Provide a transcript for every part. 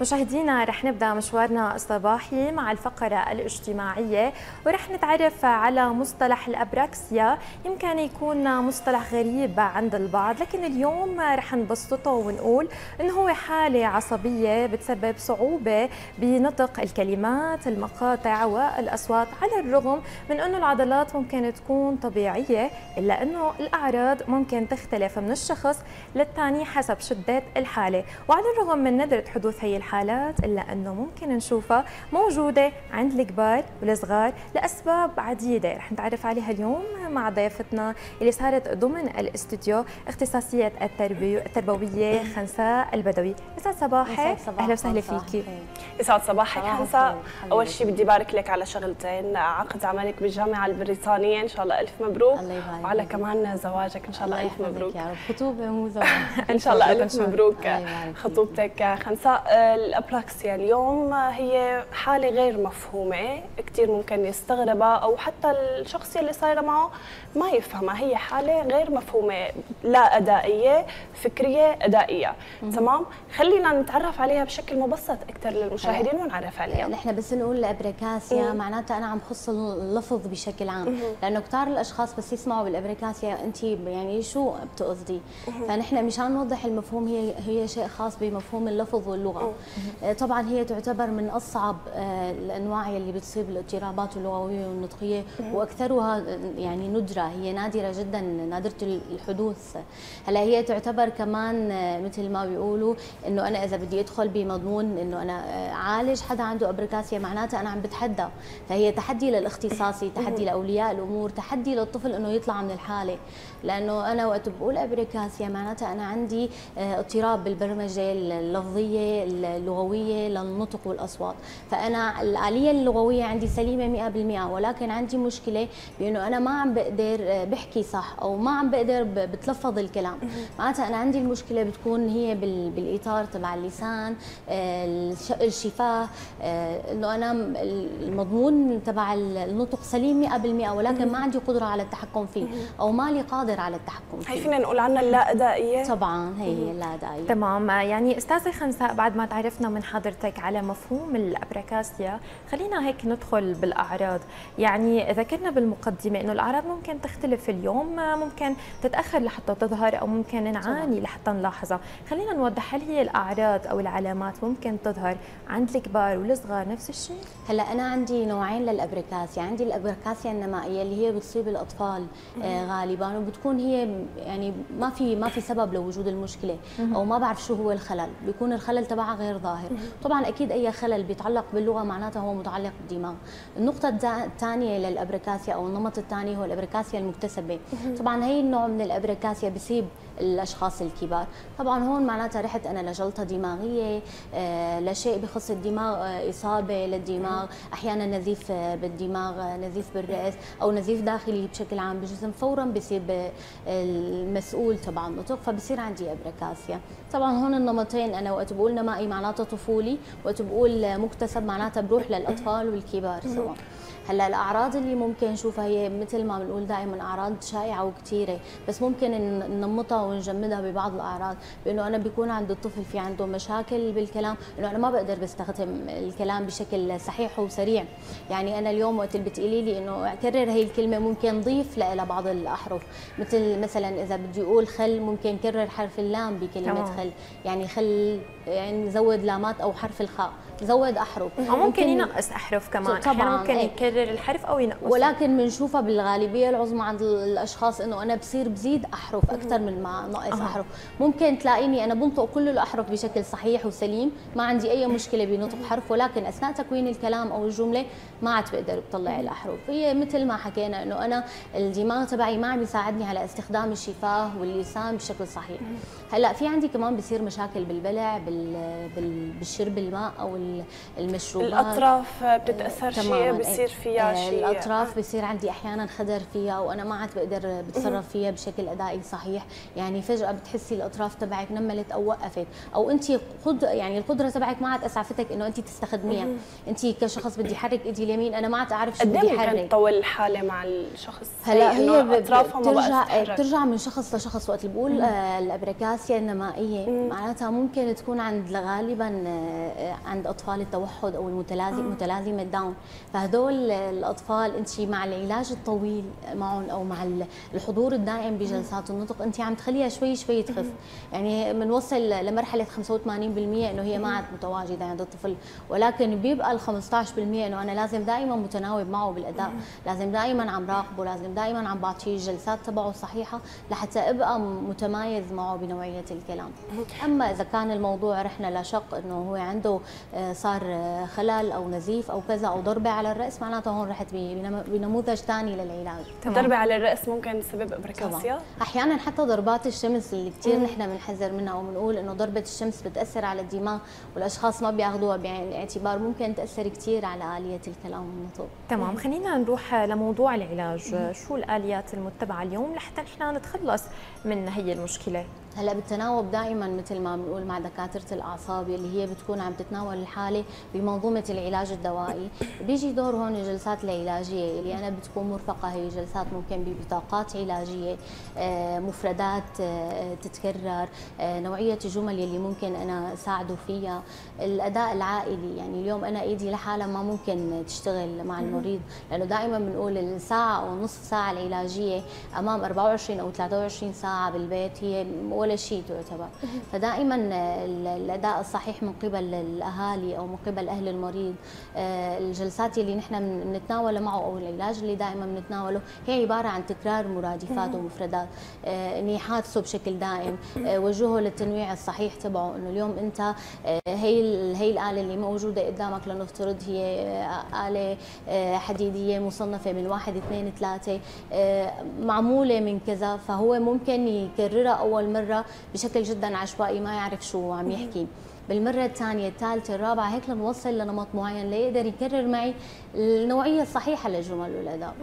مشاهدينا رح نبدأ مشوارنا الصباحي مع الفقرة الاجتماعية ورح نتعرف على مصطلح الابراكسيا يمكن يكون مصطلح غريب عند البعض لكن اليوم رح نبسطه ونقول إنه هو حالة عصبية بتسبب صعوبة بنطق الكلمات المقاطع والأصوات على الرغم من إنه العضلات ممكن تكون طبيعية إلا إنه الأعراض ممكن تختلف من الشخص للثاني حسب شدة الحالة. وعلى الرغم من ندرة حدوث هي الحالات إلا أنه ممكن نشوفها موجودة عند الكبار والصغار لأسباب عديدة. رح نتعرف عليها اليوم مع ضيفتنا اللي صارت ضمن الاستوديو اختصاصية التربيه التربوية خنساء البدوي. يسعد صباحك. أهلا وسهلا فيكي. يسعد صباحك خنساء. أول شيء بدي بارك لك على شغلتين. عقد عملك بالجامعة البريطانية. إن شاء الله ألف مبروك. الله يبارك وعلى كمان زواجك. إن شاء الله ألف مبروك يا رب. خطوبة مو زواج. إن شاء الله ألف مبروك. خطوبتك خنساء. الابراكسيا اليوم هي حالة غير مفهومة كثير ممكن يستغربها أو حتى الشخص اللي صايرة معه ما يفهمها. هي حالة غير مفهومة لا أدائية فكرية أدائية. تمام؟ خلينا نتعرف عليها بشكل مبسط أكثر للمشاهدين ونعرف عليها. نحن بس نقول الابريكاسيا معناتها أنا عم خص اللفظ بشكل عام. لأنه كثار الأشخاص بس يسمعوا بالأبريكاسيا أنت يعني شو بتقصدي؟ فنحن مشان نوضح المفهوم هي هي شيء خاص بمفهوم اللفظ واللغة. طبعا هي تعتبر من أصعب الأنواع اللي بتصيب الاضطرابات اللغوية والنطقية وأكثرها يعني ندرة هي نادرة جدا نادرة الحدوث. هلأ هي تعتبر كمان مثل ما بيقولوا إنه أنا إذا بدي أدخل بمضمون إنه أنا عالج حدا عنده أبريكاسيا معناتها أنا عم بتحدى. فهي تحدي للاختصاصي تحدي لأولياء الأمور تحدي للطفل إنه يطلع من الحالة. لأنه أنا وقت بقول أبريكاسيا معناتها أنا عندي اضطراب بالبرمجة اللفظية اللغوية للنطق والأصوات. فأنا الآلية اللغوية عندي سليمة 100% ولكن عندي مشكلة بإنه أنا ما عم بقدر بحكي صح أو ما عم بقدر بتلفظ الكلام. معناتها أنا عندي المشكلة بتكون هي بالإطار تبع اللسان الشفاه إنه أنا المضمون تبع النطق سليم 100% ولكن ما عندي قدرة على التحكم فيه أو مالي قادر على التحكم فيه. هي فينا نقول عنها اللا أدائية؟ طبعا هي اللا أدائية. تمام. يعني استاذه خنساء بعد ما تعرفنا من حضرتك على مفهوم الابريكاسيا خلينا هيك ندخل بالأعراض. يعني ذكرنا بالمقدمة إنه الأعراض ممكن تختلف اليوم ممكن تتأخر لحتى تظهر أو ممكن نعاني لحتى نلاحظها. خلينا نوضح هل هي الأعراض أو العلامات ممكن تظهر عند الكبار والصغار نفس الشيء؟ هلأ أنا عندي نوعين للابريكاسيا عندي الابريكاسيا النمائية اللي هي بتصيب الأطفال آه غالبا وبتكون هي يعني ما في ما في سبب لوجود المشكلة أو ما بعرف شو هو الخلل. بيكون الخلل تبعها غير ظاهر. طبعا أكيد أي خلل بيتعلق باللغة معناته هو متعلق بالدماغ. النقطة الثانية للأبريكاسيا أو النمط الثاني هو الأبريكاسيا المكتسبة. طبعا هي النوع من الأبريكاسيا بيصيب الأشخاص الكبار. طبعا هون معناتها رحت أنا لجلطة دماغية آه لشيء بخص الدماغ آه إصابة للدماغ أحيانا نزيف آه بالدماغ نزيف بالرأس أو نزيف داخلي بشكل عام بالجسم. فورا بيصيب المسؤول تبع النطق فبصير عندي أبريكاسيا. طبعا هون النمطين أنا وقت بقول نمائي معناته طفولي وقت بقول مكتسب معناتها بروح للأطفال والكبار سوا. هلا الأعراض اللي ممكن نشوفها هي مثل ما بنقول دائما أعراض شائعة وكثيره بس ممكن ننمطها ونجمدها ببعض الأعراض بإنه أنا بيكون عند الطفل في عنده مشاكل بالكلام إنه أنا ما بقدر بستخدم الكلام بشكل صحيح وسريع. يعني أنا اليوم وقت اللي بتقولي لي إنه كرر هي الكلمة ممكن ضيف لها بعض الأحرف. مثل مثلا إذا بدي أقول خل ممكن كرر حرف اللام بكلمة خل. يعني خل يعني زود لامات أو حرف الخاء زود أحرف. أو ممكن ينقص أحرف كمان. طبعا ممكن إيه. يكرر الحرف أو ينقص. ولكن بنشوفها بالغالبية العظمى عند الأشخاص إنه أنا بصير بزيد أحرف أكثر من ما ناقص. أحرف. ممكن تلاقيني أنا بنطق كل الأحرف بشكل صحيح وسليم ما عندي أي مشكلة بنطق حرف ولكن أثناء تكوين الكلام أو الجملة ما عاد بقدر بطلع الأحرف. هي مثل ما حكينا إنه أنا الدماغ تبعي ما عم يساعدني على استخدام الشفاه واللسان بشكل صحيح. هلأ في عندي كمان بصير مشاكل بالبلع بال... بال... بالشرب الماء أو المشروبات. الأطراف بتتأثر شيء بصير بيصير فيها شيء. الأطراف بصير عندي أحيانا خدر فيها وأنا ما عاد بقدر بتصرف فيها بشكل أدائي صحيح. يعني فجأة بتحسي الأطراف تبعك نملت أو وقفت. أو أنت قد يعني القدرة تبعك ما عاد أسعفتك إنه أنت تستخدميها. أنت كشخص بدي احرك إيدي اليمين أنا ما عاد أعرف شو بدي احرك قد تطول الحالة مع الشخص؟ هلأ هي بترجع بترجع من شخص لشخص وقت اللي بقول آه الابركاسيا النمائية. معناتها ممكن تكون عند غالبا آه عند أطفال التوحد أو المتلازم متلازمة داون. فهدول الأطفال أنت مع العلاج الطويل معهم أو مع الحضور الدائم بجلسات النطق أنت عم تخليها شوي شوي تخف. يعني بنوصل لمرحلة 85% إنه هي ما عاد متواجدة عند الطفل. ولكن بيبقى ال 15% إنه أنا لازم دائما متناوب معه بالأداء. لازم دائما عم راقبه لازم دائما عم بعطيه الجلسات تبعه الصحيحة لحتى أبقى متمايز معه بنوعية الكلام. أما إذا كان الموضوع رحنا لشق إنه هو عنده آه، صار آه، خلل أو نزيف أو كذا أو ضربة على الرأس معناته هون رحت بنموذج ثاني للعلاج. ضربة على الرأس ممكن تسبب أبركاسيا؟ أحيانا حتى ضربات الشمس اللي كثير نحن بنحذر منها وبنقول إنه ضربة الشمس بتأثر على الدماغ والأشخاص ما بياخذوها بعين الاعتبار ممكن تأثر كثير على آلية الكلام والنطق. تمام. خلينا نروح لموضوع العلاج. شو الآليات المتبعة اليوم لحتى نحن نتخلص من هي المشكلة؟ هلا بالتناوب دائما مثل ما بنقول مع دكاترة الأعصاب اللي هي بتكون عم تتناول الحالة بمنظومة العلاج الدوائي. بيجي دور هون الجلسات العلاجيه اللي أنا بتكون مرفقة. هي جلسات ممكن ببطاقات علاجية آه، مفردات آه، تتكرر آه، نوعية الجمل اللي ممكن أنا اساعده فيها. الأداء العائلي يعني اليوم أنا إيدي لحالها ما ممكن تشتغل مع المريض لأنه دائما بنقول الساعة أو نصف ساعة العلاجية أمام 24 أو 23 ساعة بالبيت هي ولا شيء تعتبر. فدائما الأداء الصحيح من قبل الأهالي أو من قبل أهل المريض آه، الجلسات اللي نحن بنتناولها معه أو العلاج اللي دائما بنتناوله هي عبارة عن تكرار مرادفات ومفردات آه، اني حادثه بشكل دائم. آه، وجهه للتنويع الصحيح تبعه إنه اليوم أنت هي هي الآلة اللي موجودة قدامك لنفترض هي آلة حديدية مصنفة من واحد اثنين ثلاثة معمولة من كذا فهو ممكن يكررها أول مرة بشكل جدا عشوائي ما يعرف شو عم يحكي. بالمرة الثانية الثالثة الرابعة هيك لنوصل لنمط معين ليقدر يكرر معي النوعية الصحيحة للجمل والاداء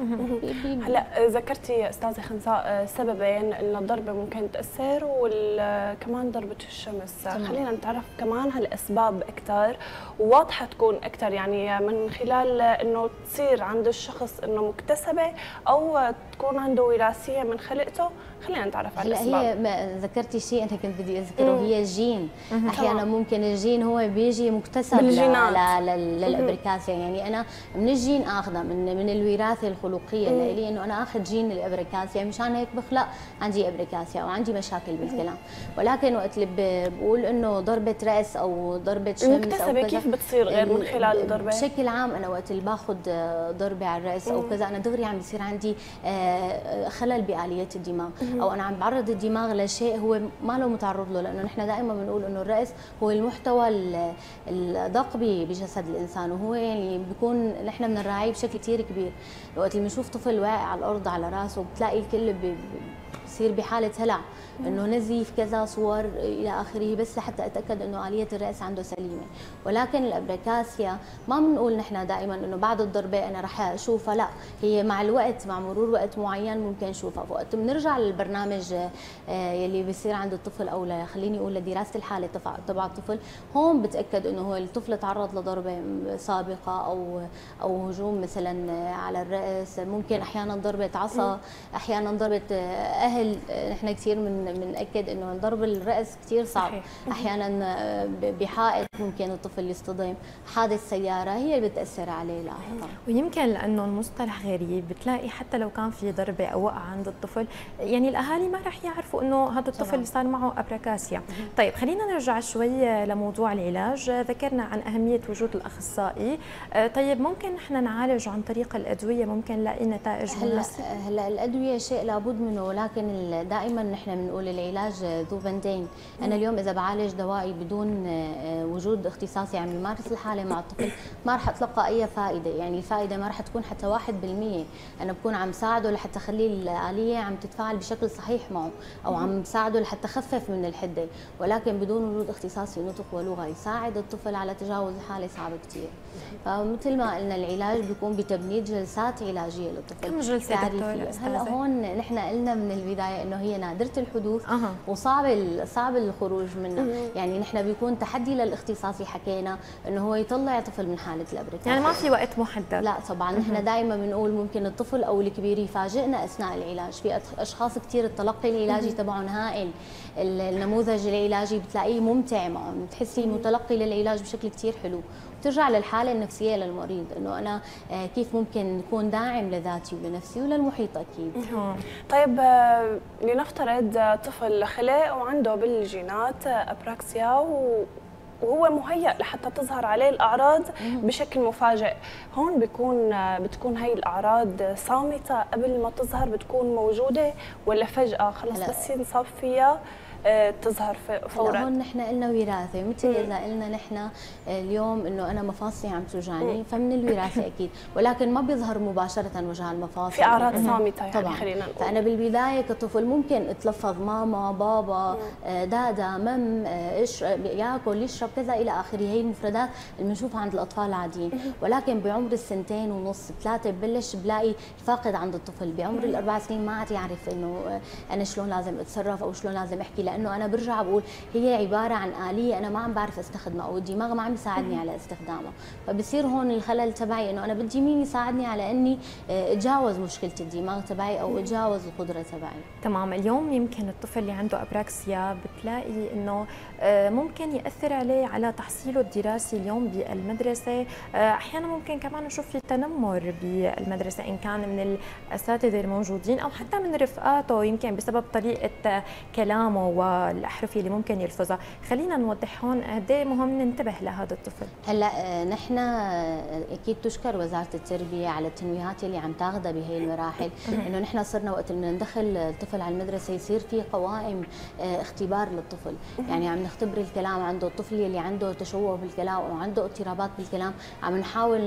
هلا ذكرتي أستاذة خنساء آه، سببين ان الضربة ممكن تأثر وكمان ضربة الشمس. تمام. خلينا نتعرف كمان هالأسباب أكثر وواضحه تكون أكثر يعني من خلال إنه تصير عند الشخص إنه مكتسبة أو تكون عنده وراثيه من خلقته خلينا نتعرف على الأسباب. هي ذكرتي شيء أنا كنت بدي أذكره هي الجين أحيانا ممكن الجين هو بيجي مكتسب لل apraxia. يعني أنا من الجين اخذها من من الوراثة الخلقية اللي إنه أنا آخذ جين ال apraxia مشان هيك بخلق عندي apraxia وعندي مشاكل بالكلام. ولكن وقت اللي بقول إنه ضربة رأس أو ضربة شمس مكتسبة كيف بتصير غير من خلال الضربة؟ بشكل عام أنا وقت اللي باخذ ضربة على الرأس أو كذا أنا دغري عم بيصير عندي آه، خلل بآلية الدماغ. أو أنا عم بعرض الدماغ لشيء هو ما له متعرض له لأنه نحن دائما بنقول إنه الرأس هو المحتوى الادق بجسد الإنسان وهو يعني بيكون نحن بنراعيه بشكل كثير كبير. وقت اللي بنشوف طفل واقع على الأرض على راسه بتلاقي الكل بصير بحالة هلع. إنه نزيف كذا صور إلى آخره بس لحتى أتأكد إنه آلية الرأس عنده سليمة. ولكن الأبريكاسيا ما بنقول نحن دائما إنه بعد الضربة أنا رح أشوفها لا. هي مع الوقت مع مرور وقت معين ممكن نشوفها وقت بنرجع للبرنامج آه، يلي بيصير عند الطفل أو خليني أقول لدراسة الحالة تبع الطفل. هون بتأكد إنه هو الطفل تعرض لضربة سابقة أو أو هجوم مثلا على الرأس. ممكن أحيانا ضربة عصا أحيانا ضربة أهل نحن كثير من بنأكد إنه ضرب الرأس كثير صعب. صحيح. أحيانا آه، بحائط ممكن الطفل يصطدم. حادث سياره هي اللي بتأثر عليه لاحقا ويمكن لأنه المصطلح غريب بتلاقي حتى لو كان في ضربة أو وقعه عند الطفل يعني الأهالي ما راح يعرفوا إنه هذا الطفل صار معه ابراكاسيا طيب خلينا نرجع شوي لموضوع العلاج. ذكرنا عن أهمية وجود الأخصائي. آه، طيب ممكن نحن نعالج عن طريق الأدوية؟ ممكن نلاقي نتائج هلأ هلأ الأدوية شيء لابد منه ولكن دائما نحن بنقول العلاج ذو بندين. أنا اليوم إذا بعالج دوائي بدون آه، وجود اختصاصي عم يمارس الحالة مع الطفل ما راح أتلقى أي فائدة. يعني الفائدة ما راح تكون حتى 1% أنا بكون عم ساعده لحتى أخليه الآلية عم تتفاعل بشكل صحيح معه أو عم ساعده لحتى أخفف من الحدة. ولكن بدون وجود اختصاصي نطق ولغة يساعد الطفل على تجاوز الحاله صعب كثير فمثل ما قلنا العلاج بيكون بتبنيد جلسات علاجية للطفل. كم جلسة دكتور هلأ هون نحن قلنا من البداية إنه هي نادرة الحدوث أه. وصعب صعب الخروج منها. يعني نحن بيكون تحدي للاختصاصي حكينا إنه هو يطلع طفل من حالة الابركاس يعني ما في وقت محدد. لا طبعا. نحن دائما بنقول ممكن الطفل أو الكبير يفاجئنا أثناء العلاج. في أشخاص كثير التلقي العلاجي تبعهم هائل. النموذج العلاجي بتلاقيه ممتع معهم. بتحسي متلقي للعلاج بشكل كثير حلو. بترجع للحالة النفسية للمريض إنه أنا آه، كيف ممكن نكون داعم لذاتي ولنفسي وللمحيط أكيد. طيب آه، لنفترض طفل خلق وعنده بالجينات أبراكسيا وهو مهيأ لحتى تظهر عليه الأعراض بشكل مفاجئ. هون بيكون بتكون هي الأعراض صامتة قبل ما تظهر بتكون موجودة ولا فجأة خلص بس ينصاب فيها؟ تظهر فورا. هون نحن قلنا وراثة مثل اذا قلنا نحن اليوم إنه أنا مفاصلي عم توجعني فمن الوراثة أكيد. ولكن ما بيظهر مباشرة وجع المفاصل. في أعراض صامتة يعني طبعا. خلينا نقول. فأنا بالبداية كطفل ممكن أتلفظ ماما بابا آه، دادا مم ياكل يشرب كذا إلى آخره. هي المفردات اللي بنشوفها عند الأطفال العاديين. ولكن بعمر السنتين ونص ثلاثة ببلش بلاقي فاقد عند الطفل. بعمر الأربع سنين ما عاد يعرف إنه آه، أنا شلون لازم أتصرف أو شلون لازم أحكي لأنه أنا برجع بقول هي عبارة عن آلية أنا ما عم بعرف أستخدمها أو الدماغ ما عم يساعدني على استخدامها. فبصير هون الخلل تبعي إنه أنا بدي مين يساعدني على إني آه، أتجاوز مشكله الدماغ تبعي أو أتجاوز القدرة تبعي. تمام. اليوم يمكن الطفل اللي عنده ابراكسيا بتلاقي إنه آه، ممكن يأثر عليه على تحصيله الدراسي اليوم بالمدرسة. آه، أحيانا ممكن كمان نشوف في تنمر بالمدرسة إن كان من الأساتذة الموجودين أو حتى من رفقاته يمكن بسبب طريقة كلامه والأحرف اللي ممكن يلفظها. خلينا نوضح هون قد إيه مهم ننتبه لهذا الطفل. هلأ آه، نحن أكيد تشكر وزارة التربية على التنويهات اللي عم تاخذها بهي المراحل. إنه نحن صرنا وقت بدنا ندخل الطفل على المدرسة يصير في قوائم اختبار للطفل. يعني عم نختبر الكلام عنده الطفل اللي عنده تشوه بالكلام أو عنده اضطرابات بالكلام. عم نحاول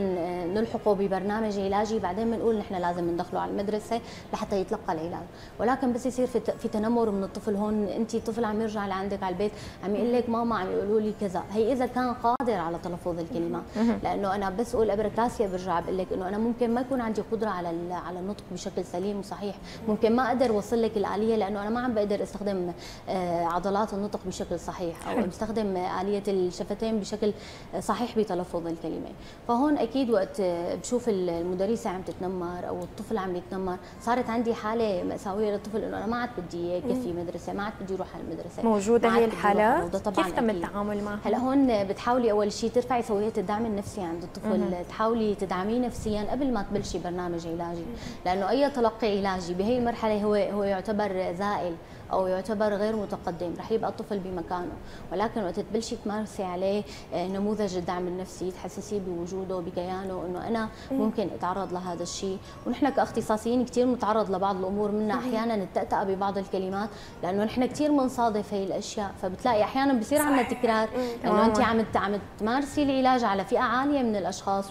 نلحقه ببرنامج علاجي. بعدين بنقول نحن لازم ندخله على المدرسة لحتى يتلقى العلاج. ولكن بس يصير في تنمر من الطفل هون. انت طفل عم يرجع لعندك على البيت عم يقول لك ماما عم يقولوا لي كذا. هي إذا كان قادر على تلفظ الكلمة. لأنه أنا بس أقول ابركاسيا برجع بقول لك إنه أنا ممكن ما يكون عندي قدرة على على النطق بشكل سليم وصحيح. ممكن ما أقدر أوصل لك الآلية لأنه أنا ما عم بقدر أستخدم آه، عضلات النطق بشكل صحيح أو بستخدم آلية الشفتين بشكل صحيح بتلفظ الكلمة. فهون أكيد وقت بشوف المدرسة عم تتنمر أو الطفل عم يتنمر صارت عندي حالة مأساوية للطفل إنه أنا ما عاد بدي كفي مدرسة ما عاد بدي أروح على المدرسة موجودة هي الحالة طبعا كيف تم التعامل معها؟ هلا هون بتحاولي أول شيء ترفعي سوية الدعم النفسي عند الطفل مم. تحاولي تدعميه نفسيا قبل ما تبلشي برنامج علاجي لأنه أي تلقي علاجي بهي المرحلة هو هو يعتبر زائل أو يعتبر غير متقدم رح يبقى الطفل بمكانه. ولكن وقت تبلشي تمارسي عليه آه، نموذج الدعم النفسي تحسسيه بوجوده بكيانه إنه أنا ممكن أتعرض لهذا الشيء. ونحن كأختصاصيين كثير بنتعرض لبعض الأمور منا. أحيانا التأتأة ببعض الكلمات لأنه نحن كثير بنصادف هي الأشياء. فبتلاقي أحيانا بصير عندنا تكرار. إنه انت عم عم تمارسي العلاج على فئة عالية من الأشخاص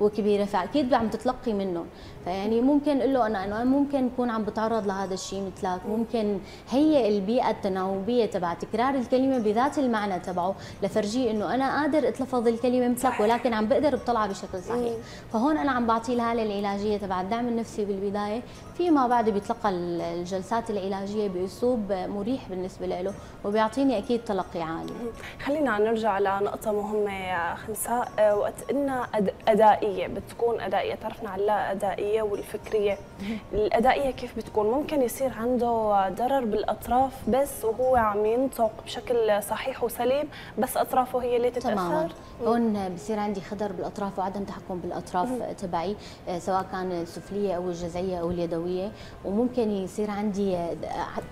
وكبيرة. فأكيد عم تتلقي منهم. فيعني ممكن أقول له أنا انه ممكن أكون عم بتعرض لهذا الشيء مثلك. ممكن هي البيئة التناوبيه تبع تكرار الكلمة بذات المعنى تبعه لفرجيه إنه أنا قادر أتلفظ الكلمة مثلك ولكن عم بقدر بطلعها بشكل صحيح. فهون أنا عم بعطيه الهالة العلاجية تبع الدعم النفسي بالبداية. فيما بعد بيتلقى الجلسات العلاجية بأسلوب مريح بالنسبة له وبيعطيني أكيد تلقي عالي. خلينا نرجع لنقطة مهمة يا خمساء. وقت قلنا أدائية بتكون أدائية تعرفنا على أدائية. والفكرية. الأدائية كيف بتكون؟ ممكن يصير عنده ضرر بالأطراف بس وهو عم ينطق بشكل صحيح وسليم بس أطرافه هي اللي تتأثر. تماما. هون بصير عندي خدر بالأطراف وعدم تحكم بالأطراف تبعي آه، سواء كان السفلية أو الجذعيه أو اليدوية. وممكن يصير عندي آه،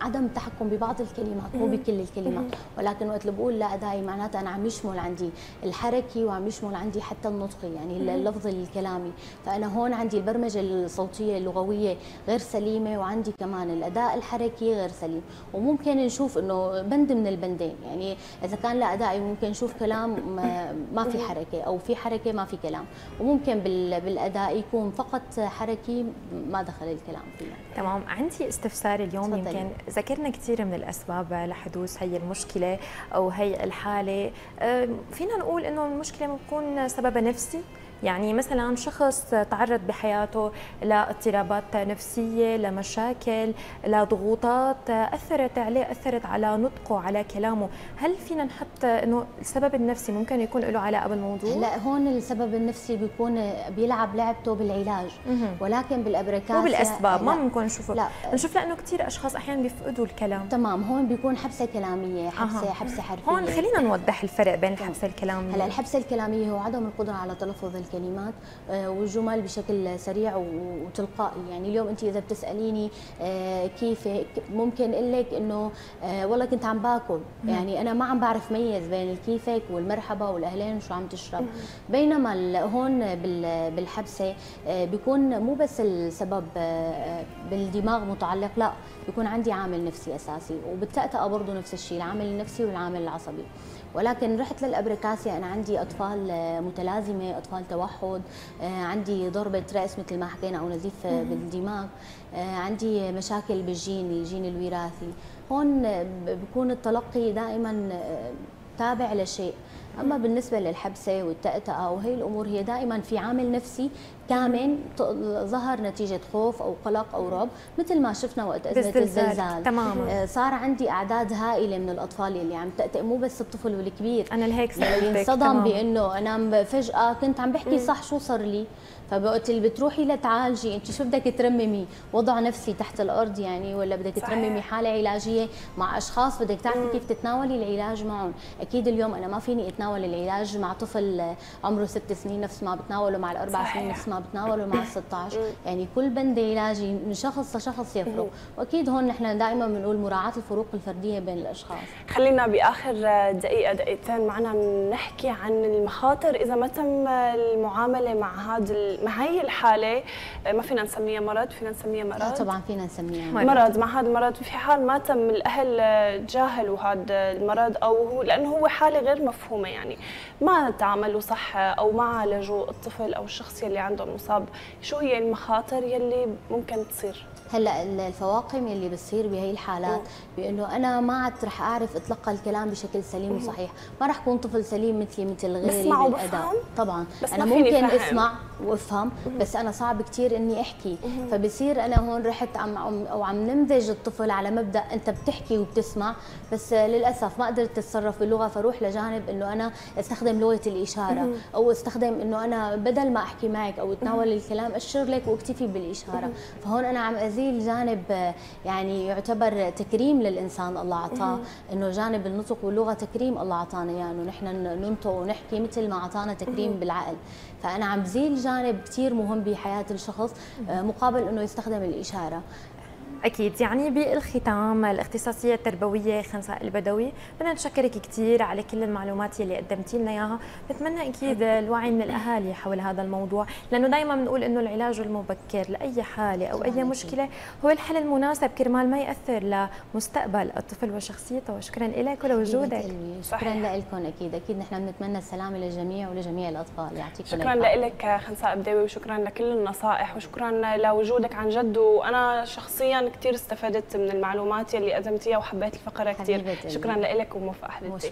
عدم تحكم ببعض الكلمات مو بكل الكلمات. ولكن وقت اللي بقول لا أدائي معناتها أنا عم يشمل عندي الحركي وعم يشمل عندي حتى النطقي يعني اللفظ الكلامي. فأنا هون عندي البرمجة الصوتية اللغوية غير سليمة وعندي كمان الأداء الحركي غير سليم. وممكن نشوف إنه بند من البندين. يعني إذا كان لا ادائي ممكن نشوف كلام ما في حركة أو في حركة ما في كلام. وممكن بالأداء يكون فقط حركي ما دخل الكلام فيه تمام. عندي استفسار اليوم يمكن ذكرنا كثير من الأسباب لحدوث هي المشكلة أو هي الحالة. فينا نقول إنه المشكلة بتكون سببها نفسي؟ يعني مثلا شخص تعرض بحياته لاضطرابات نفسية لمشاكل لضغوطات أثرت عليه أثرت على نطقه على كلامه. هل فينا نحط أنه السبب النفسي ممكن يكون له علاقة بالموضوع؟ لا هون السبب النفسي بيكون بيلعب لعبته بالعلاج ولكن بالأبريكاسيا مو بالأسباب ما بنكون نشوفه. لا. بنشوف لأنه كثير أشخاص أحيانا بيفقدوا الكلام. تمام هون بيكون حبسة كلامية حبسه أه. حبسة حرفية. هون خلينا نوضح الفرق بين الحبسه الكلامية. هلا الحبسة الكلامية هو عدم القدرة على تلفظ الكلمات آه، والجمل بشكل سريع وتلقائي. يعني اليوم انت إذا بتسأليني آه، كيفك ممكن أقول لك إنه آه، والله كنت عم باكل. يعني أنا ما عم بعرف ميز بين الكيفك والمرحبا والأهلين وشو عم تشرب. بينما هون بالحبسة بيكون مو بس السبب بالدماغ متعلق لا بيكون عندي عامل نفسي أساسي. وبالتأتأة برضه نفس الشيء العامل النفسي والعامل العصبي. ولكن رحت للأبريكاسيا. أنا عندي أطفال متلازمة أطفال توحد آه، عندي ضربة رأس مثل ما حكينا أو نزيف بالدماغ آه، عندي مشاكل بالجين الجين الوراثي. هون بكون التلقي دائما آه، تابع لشيء. أما بالنسبة للحبسة والتأتأة وهي الأمور هي دائما في عامل نفسي كامن ظهر نتيجة خوف أو قلق أو رعب مثل ما شفنا وقت أزمة الزلزال. تماما. آه، صار عندي أعداد هائلة من الأطفال اللي عم تأتئ مو بس الطفل والكبير. أنا لهيك سالتك انصدم بأنه أنا فجأة كنت عم بحكي صح شو صار لي؟ فبقت اللي بتروحي لتعالجي انت شو بدك ترممي؟ وضع نفسي تحت الأرض يعني ولا بدك صحيح. ترممي حالة علاجية مع أشخاص؟ بدك تعرفي كيف تتناولي العلاج معهم. أكيد اليوم أنا ما فيني أتناول العلاج مع طفل عمره ست سنين نفس ما بتناوله مع الأربع سنين نفس ما بتناوله مع ال 16 يعني كل بند علاجي من شخص لشخص يفرق. وأكيد هون نحن دائما بنقول مراعاة الفروق الفردية بين الأشخاص. خلينا بآخر دقيقة دقيقتين معنا نحكي عن المخاطر. إذا ما تم المعاملة مع هذا مع هي الحالة ما فينا نسميها مرض فينا نسميها مرض؟ لا طبعا فينا نسميها مرض, مرض. مع هذا المرض في حال ما تم الأهل تجاهلوا هذا المرض أو هو لأنه هو حالة غير مفهومة يعني. ما تعاملوا صح أو ما عالجوا الطفل أو الشخص يلي عنده مصاب. شو هي المخاطر يلي ممكن تصير؟ هلأ الفواقم يلي بتصير بهي الحالات بأنه أنا ما عاد رح أعرف اتلقى الكلام بشكل سليم وصحيح. ما رح اكون طفل سليم مثلي مثل غيري بالأداء. طبعا. بس أنا ممكن أسمع وافهم بس أنا صعب كثير إني أحكي. فبصير أنا هون رحت عم أو عم نمذج الطفل على مبدأ أنت بتحكي وبتسمع بس للأسف ما قدرت اتصرف باللغة فروح لجانب إنه أنا أستخدم لغة الإشارة أو أستخدم إنه أنا بدل ما أحكي معك أو اتناول الكلام أشر لك واكتفي بالإشارة. فهون أنا عم أزيل جانب يعني يعتبر تكريم للإنسان الله أعطاه إنه جانب النطق واللغة تكريم الله أعطانا اياه يعني انه نحن ننطق ونحكي مثل ما أعطانا تكريم بالعقل. فأنا عم بزيل جانب كثير مهم بحياة الشخص آه، مقابل إنه يستخدم الإشارة. أكيد. يعني بالختام الاختصاصية التربوية خنساء البدوي. بدنا نشكرك كثير على كل المعلومات اللي قدمتي لنا إياها. بتمنى أكيد الوعي من الأهالي حول هذا الموضوع لأنه دائما بنقول إنه العلاج المبكر لأي حالة أو أي مشكلة هو الحل المناسب كرمال ما يأثر لمستقبل الطفل وشخصيته. وشكرا لك ولوجودك. شكرا لكم أكيد. أكيد نحن بنتمنى السلامة للجميع ولجميع الأطفال. يعطيكم شكرا لك خنساء بدوي وشكرا لكل النصائح وشكرا لوجودك عن جد. وأنا شخصيا كثير استفدت من المعلومات يلي قدمتيها وحبيت الفقرة كثير شكرا لك وموفقة حبيبتي.